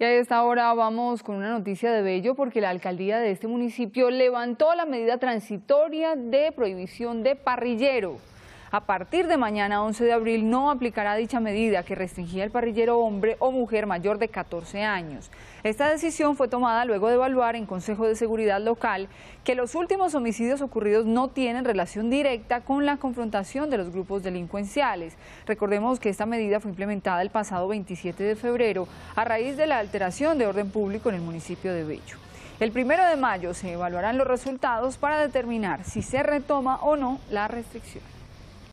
Y a esta hora vamos con una noticia de Bello porque la alcaldía de este municipio levantó la medida transitoria de prohibición de parrillero. A partir de mañana, 11 de abril, no aplicará dicha medida que restringía el parrillero hombre o mujer mayor de 14 años. Esta decisión fue tomada luego de evaluar en Consejo de Seguridad Local que los últimos homicidios ocurridos no tienen relación directa con la confrontación de los grupos delincuenciales. Recordemos que esta medida fue implementada el pasado 27 de febrero a raíz de la alteración de orden público en el municipio de Bello. El primero de mayo se evaluarán los resultados para determinar si se retoma o no la restricción.